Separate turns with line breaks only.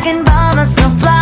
I can buy myself flowers